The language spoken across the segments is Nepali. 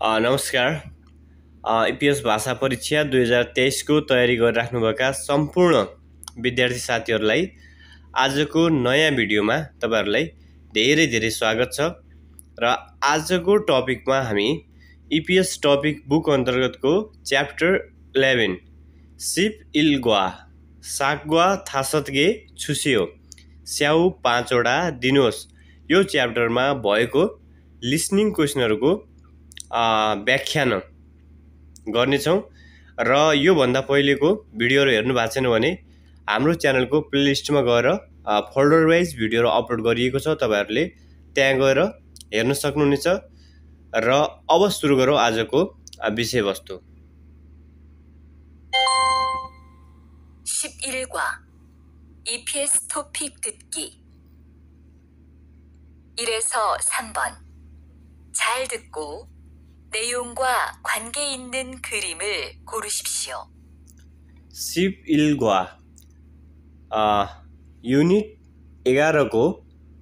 नमस्कार। इपिएस भाषा परीक्षा दुई हजार तेइसको तयारी गरिराख्नुभएका सम्पूर्ण विद्यार्थी साथीहरूलाई आजको नयाँ भिडियोमा तपाईँहरूलाई धेरै धेरै स्वागत छ। र आजको टपिकमा हामी इपिएस टपिक बुक अन्तर्गतको च्याप्टर इलेभेन सिप इल्ग्वा सागवा थासतगे छुसियो स्याउ पाँचवटा दिनुहोस्। यो च्याप्टरमा भएको लिसनिङ क्वेसनहरूको व्याख्यान गर्नेछौँ र योभन्दा पहिलेको भिडियोहरू हेर्नु भएको छैन भने हाम्रो च्यानलको प्लेलिस्टमा गएर फोल्डर वाइज भिडियोहरू अपलोड गरिएको छ तपाईँहरूले त्यहाँ गएर हेर्न सक्नुहुनेछ र अब सुरु गरौँ आजको विषयवस्तु 11과 EPS 토픽 듣기 1에서 3번 잘 듣고 내용과 관계 있는 그림을 고르십시오. सिप इल्ग्वा युनिट एघारको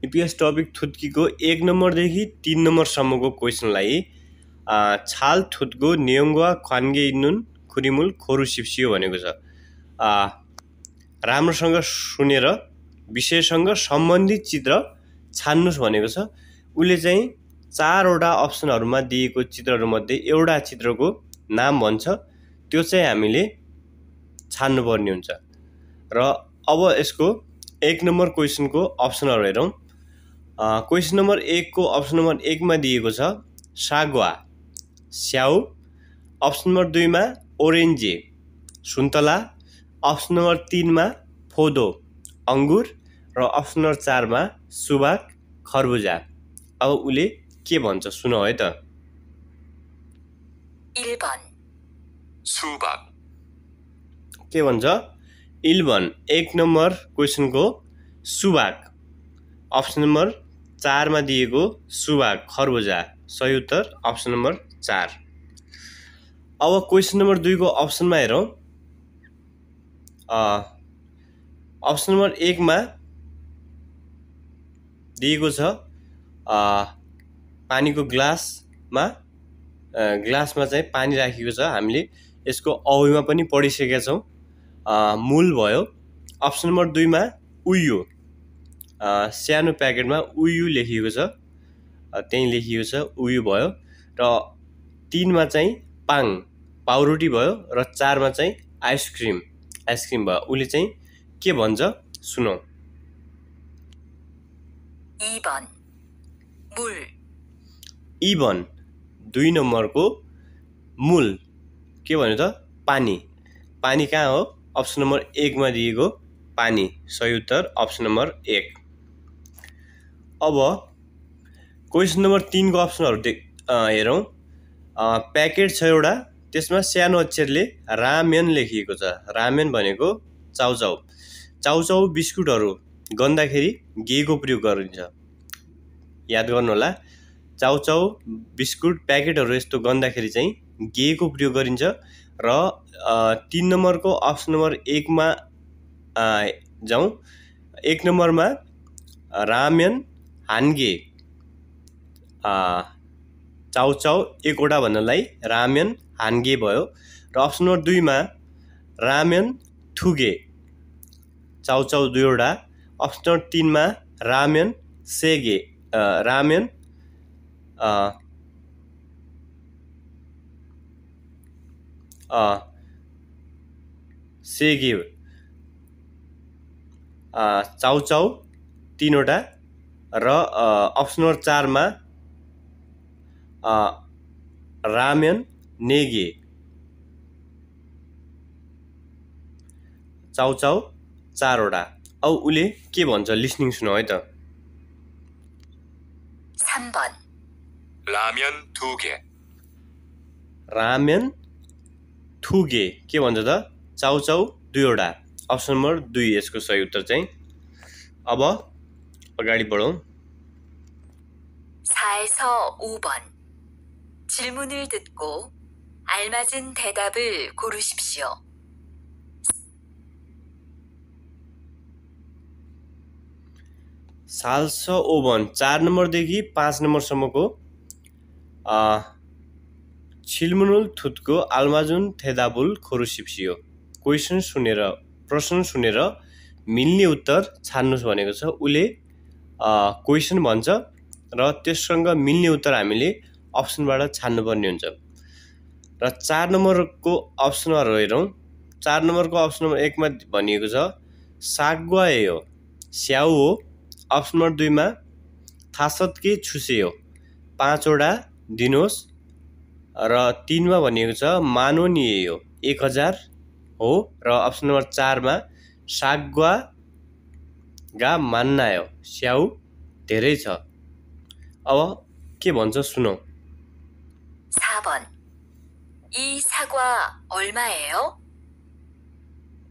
इपिएस टपिक थुत्कीको एक नम्बरदेखि तिन नम्बरसम्मको क्वेसनलाई अ, छाल थुत्को नियङ्वा ख्वान्गे इन्नुन खुरिमुल खोरु सिप्सियो भनेको छ अ, राम्रोसँग सुनेर विषयसँग सम्बन्धित चित्र छान्नुहोस् भनेको छ उसले चाहिँ चारवटा अप्सनहरूमा दिएको चित्रहरूमध्ये एउटा चित्रको नाम भन्छ। त्यो चाहिँ हामीले छान्नुपर्ने हुन्छ। र अब यसको एक नम्बर क्वेसनको अप्सनहरू हेरौँ। क्वेसन नम्बर एकको अप्सन नम्बर एकमा दिएको छ सागवा स्याउ। अप्सन नम्बर दुईमा ओरेन्जे सुन्तला। अप्सन नम्बर तिनमा फोदो अङ्गुर। र अप्सन नम्बर चारमा सुबाक खरबुजा। अब उसले के भन्छ सुन है त 1번 수박, के भन्छ इलेभन एक नम्बर क्वेसनको सुबाक अप्सन नम्बर चारमा दिएको सुबाक खरबुजा सही उत्तर अप्सन नम्बर चार अब क्वेसन नम्बर दुईको अप्सनमा हेरौँ अप्सन नम्बर एकमा दिएको छ अ, पानीको ग्लासमा ग्लासमा चाहिँ पानी राखेको छ हामीले। यसको अवधिमा पनि पढिसकेका छौँ। मूल भयो। अप्सन नम्बर दुईमा उयो। सानो प्याकेटमा उयु लेखिएको छ। त्यहीँ लेखिएको छ उयु भयो। र तिनमा चाहिँ पाङ पाउरोटी भयो र चारमा चाहिँ आइसक्रिम। आइसक्रिम भयो। उसले चाहिँ के भन्छ? सुनौ। 2번 물 इभन दुई नम्बरको मूल के भन्यो त? पानी। पानी कहाँ हो? अप्सन नम्बर एकमा दिएको पानी। सही उत्तर अप्सन नम्बर एक। अब क्वेसन नम्बर तिनको अप्सनहरू देख हेरौँ। प्याकेट छ एउटा। त्यसमा सानो अक्षरले रामेन लेखिएको छ। रामेन भनेको चाउचाउ चाउचाउ बिस्कुटहरू गन्दाखेरि गेको प्रयोग गरिन्छ। याद गर्नुहोला चाउचाउ बिस्कुट प्याकेटहरू यस्तो गन्दाखेरि चाहिँ गेको प्रयोग गरिन्छ र तिन नम्बरको अप्सन नम्बर एकमा जाउँ। एक नम्बरमा रामेन हान्गे। चाउचाउ एकवटा भन्नलाई रामेन हान्गे भयो। र अप्सन नम्बर दुईमा रामेन थुगे। चाउचाउ दुईवटा। अप्सन नम्बर तिनमा रामेन सेगे। रामेन अ, अ, सेगे अ, चाउचाउ तिनवटा र अप्सन नम्बर चारमा रामेन नेगे चाउचाउ चारवटा अब उसले के भन्छ लिसनिङ सुन है त 3번 라면 두 개, रामेन थुगे के भन्छ त चाउचाउ दुईवटा अप्सन नम्बर दुई यसको सही उत्तर चाहिँ अब अगाडि बढौँ 4에서 5번 질문을 듣고 알맞은 대답을 고르십시오. साल्स ओभन चार नम्बरदेखि पाँच नम्बरसम्मको अ, छिलमुनुल थुत्को आल्माजुन थेदाबुल खोरुसिप्सियो क्वेसन सुनेर प्रश्न सुनेर मिल्ने उत्तर छान्नुहोस् भनेको छ उसले क्वेसन भन्छ र त्यससँग मिल्ने उत्तर हामीले अप्सनबाट छान्नुपर्ने हुन्छ र चार नम्बरको अप्सनमा हेरौँ चार नम्बरको अप्सन नम्बर एकमा भनिएको छ सागुवा हो स्याउ हो अप्सन नम्बर दुईमा थासतके छुसे हो पाँचवटा दिनुहोस् र तिनमा भनिएको छ मानोनिए हो एक हजार हो र अप्सन नम्बर चारमा सागुवा गा मान्नायो स्याउ धेरै छ अब के भन्छ सुनौ 4번. 이 사과 얼마예요?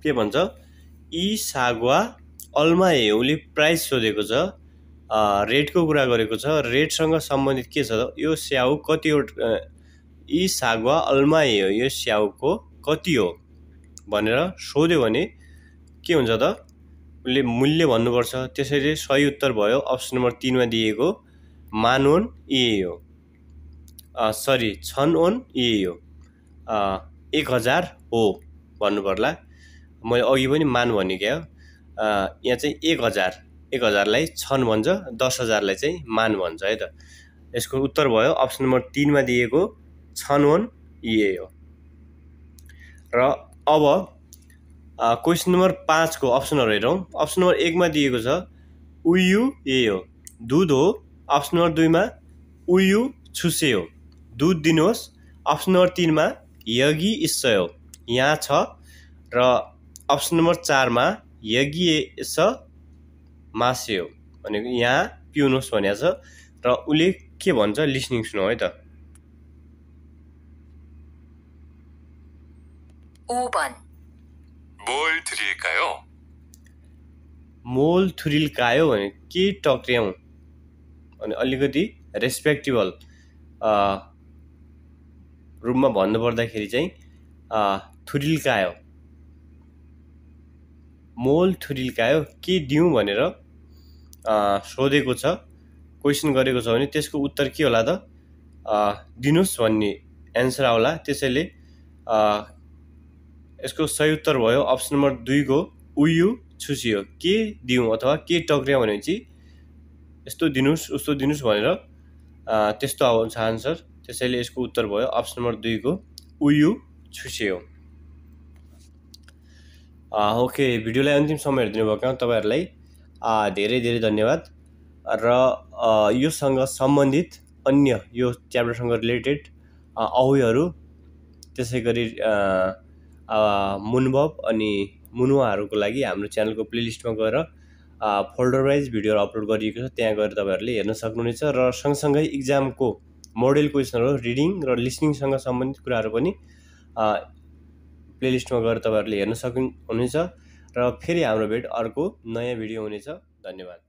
के भन्छ यी सागुवा अल्माए उसले प्राइस सोधेको छ रेटको कुरा गरेको छ। रेटसँग सम्बन्धित के छ यो स्याउ कतिवटा यी सागुवा अल्माए हो। यो स्याउको कति हो भनेर सोध्यो भने के हुन्छ त? उसले मूल्य भन्नुपर्छ। त्यसरी सही उत्तर भयो। अप्सन नम्बर तिनमा दिएको मानोन ए हो। सरी छन् ओन ए हो एक हजार हो भन्नु पर्ला मैले अघि पनि मान भनेको क्या यहाँ चाहिँ एक हजार। एक हजारलाई छन् भन्छ दस हजारलाई चाहिँ मान भन्छ है त। यसको उत्तर भयो अप्सन नम्बर तिनमा दिएको छन् ओन इए हो। र अब क्वेसन नम्बर पाँचको अप्सनहरू हेरौँ। अप्सन नम्बर एकमा दिएको छ उयु ए हो। दुध हो। अप्सन नम्बर दुईमा उयु छुसे हो। दुध दिनुहोस्। अप्सन नम्बर तिनमा यगी इस्स हो। यहाँ छ। र अप्सन नम्बर चारमा यगी मास्यो भनेको यहाँ प्युनोस भनेको छ। र उसले के भन्छ लिसनिङ सुनौ है त। मोल थुरिलकायो भने के टक्र्याउँ? अनि अलिकति रेस्पेक्टेबल रूपमा भन्नुपर्दाखेरि चाहिँ थुरिल्कायो। मोल थुरिल्कायो के दिउँ भनेर सोधेको छ क्वेसन गरेको छ भने त्यसको उत्तर के होला त? दिनुहोस् भन्ने एन्सर आउला। त्यसैले यसको सही उत्तर भयो अप्सन नम्बर दुईको उयु छुसियो। के दिउँ अथवा के टक्र्याउँ भनेपछि यस्तो दिनुहोस् उस्तो दिनुहोस् भनेर त्यस्तो आउँछ आन्सर त्यसैले यसको उत्तर भयो अप्सन नम्बर दुईको उयु छुसियो। ओके भिडियोलाई अन्तिम समय हेरिदिनु भएको तपाईँहरूलाई धेरै धेरै धन्यवाद। र योसँग सम्बन्धित अन्य यो च्याप्टरसँग रिलेटेड औहरू त्यसै गरी मुनुभव अनि मुनुवाहरूको लागि हाम्रो च्यानलको प्लेलिस्टमा गएर फोल्डर वाइज भिडियोहरू अपलोड गरिएको छ त्यहाँ गएर तपाईँहरूले हेर्न सक्नुहुनेछ। र सँगसँगै इक्जामको मोडल क्वेसनहरू रिडिङ र लिसनिङसँग सम्बन्धित कुराहरू पनि प्लेलिस्टमा गएर तपाईँहरूले हेर्न सक्नु हुनेछ। र फेरि हाम्रो भेट अर्को नयाँ भिडियो हुनेछ। धन्यवाद।